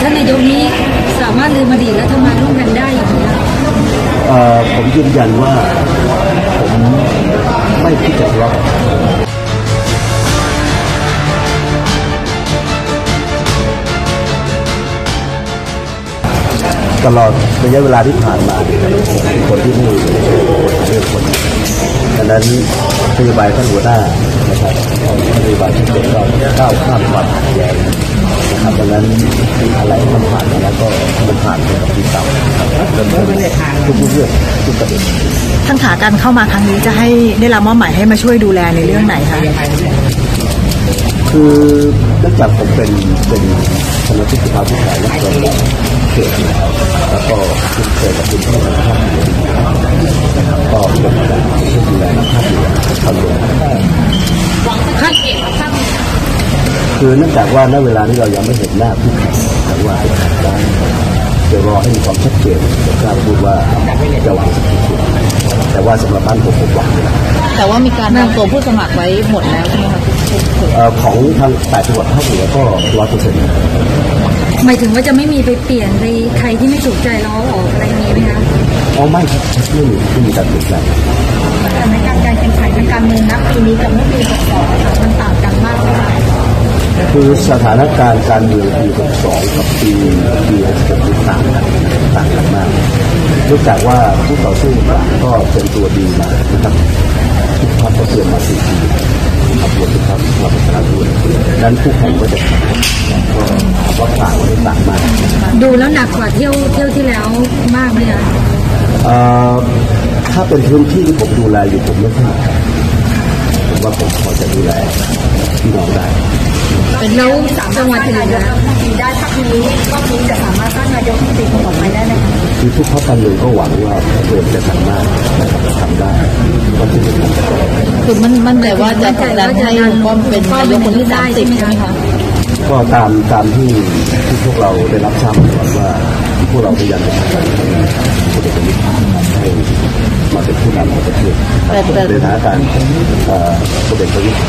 ท่านนายกนี้สามารถลืมอดีตและทำงานร่วมกันได้อย่างนี้ผมยืนยันว่าผมไม่คิดจะทะเลาะตลอดระยะเวลาที่ผ่านมาผมเป็นคนที่ไม่เชื่อคนดังนั้นนโยบายท่านหัวหน้านะครับนโยบายที่เป็นเราก้าวข้ามความขัดแย้ง ครับดังนั้นอะไรที่มันผ่านมาแล้วก็มันผ่านไปกับที่เก่านะครับเดินไปทุกเรื่องทุกประเด็นท่านขาการเข้ามาครั้งนี้จะให้ได้รับมอบหมายให้มาช่วยดูแลในเรื่องไหนคะคือเนื่องจากผมเป็นเป็นสมาชิกสภาผู้แทนและเป็นเขตแล้วก็คุ้นเคยกับคุณผู้บังคับนะครับก็เป็นการช่วยดูแลนักภาพเหนือทำเลยคาดเก็บภาพ คือเนื่องจากว่าณเวลานี้เรายังไม่เห็นหน้าผู้แข่งแต่ว่าเป็นทางการเดี๋ยวรอให้มีความชัดเจนจะกล้าพูดว่าจะวางสักกี่คนแต่ว่าสำหรับบ้านผมผมหวังนะแต่ว่ามีการนำตัวผู้สมัครไว้หมดแล้วใช่ไหมคะทุกทุกเอ่อของทางแปดจังหวัดภาคเหนือก็ร้อยเปอร์เซ็นต์หมายถึงว่าจะไม่มีไปเปลี่ยนไปใครที่ไม่ถูกใจเราเอาออกอะไรอย่างนี้ไหมคะอ๋อไม่ครับไม่มีไม่มีการเปลี่ยนแปลงสถานการณ์การแข่งขันทางการเมืองณปีนี้กับเมื่อปี62มันต่างกันมากเท่าไหร่ คือสถานการณ์การเมืองปี62กับปีปี66นี่ต่างกันต่างกันมากเนื่องจากว่าผู้ต่อสู้ต่างก็เป็นตัวดีมานะครับทุกพรรคก็เตรียมมาสี่ปีนะครับรวมทุกพรรคมาประชาชนนั้นผู้แข่งก็จะแข่งก็ก็ต่างกันต่างมากดูแล้วหนักกว่าเที่ยวเที่ยวที่แล้วมากไหมคะเอ่อถ้าเป็นพื้นที่ที่ผมดูแลอยู่ผมไม่ค่อยหนักผมว่าผมพอจะดูแลพี่น้องได้ เป็นแล้วสามจังหวัดอื่นนะได้พักนี้รอบนี้จะสามารถสร้างนายกรัฐมนตรีคนต่อไปได้ไหมคะคือทุกพรรคการเมืองก็หวังว่าตัวเองจะสามารถนะครับทำได้ก็ที่เป็นการคือมันมันแต่ว่าจะผลักดันให้ลุงป้อมเป็นนายกคนที่สามสิบใช่ไหมคะก็ตามตามที่ที่พวกเราได้รับทราบก่อนว่าพวกเราพยายามจะทำให้พลเอกประยุทธ์ให้มาเป็นผู้นำของ ในสถานการณ์เอ่อพลเอกประยุทธ์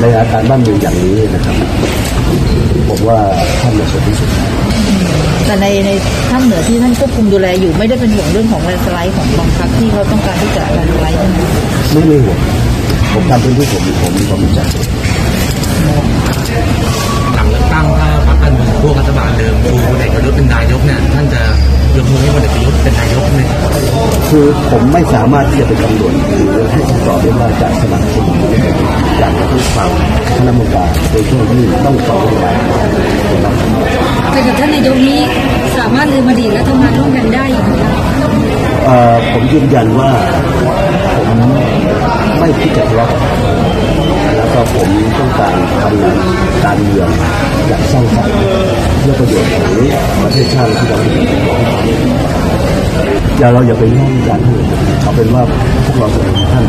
ในสถานการณ์บ้านเมืองอย่างนี้นะครับผมว่าท่านเหมาะสมที่สุดแต่ในในภาคเหนือที่ท่านควบคุมดูแลอยู่ไม่ได้เป็นห่วงเรื่องของแลนสไลด์ของบางพรรคที่เขาต้องการที่จะแลนสไลด์ใช่ไหมไม่ไม่ห่วงผมทำเป็นที่ผมผมมีความมั่นใจหลังเลือกตั้งถ้าพรรคการเมืองพวกรัฐบาลเดิมดูพลเอกประยุทธ์เป็นนายก คือผมไม่สามารถที่จะเป็นตำรวจหรือให้คำตอบได้ว่าจะสนับสนุนหรือไม่สนับสนุนอย่างไรที่ฟังคณะกรรมการโดยช่วงที่ต้องฟังเรื่องราวนะครับแต่กับท่านนายกนี้สามารถลืมอดีตและทำงานร่วมกันได้อย่างนี้ยเอ่อผมยืนยันว่าผมไม่คิดจะทะเลาะกับใครแล้วก็ผมต้องการทำงานการเมืองอย่างสร้างสรรค์เพื่อประโยชน์ของประเทศชาติที่เราอยู่ อย่าเราอย่าไปย่องกันเลยเอาเป็นว่าพวกเราจะเป็นท่าน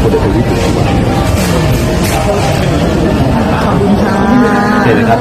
คนเดียวทธ์อยู่ที่วันขอบคุณค่ะโอเคนะครับ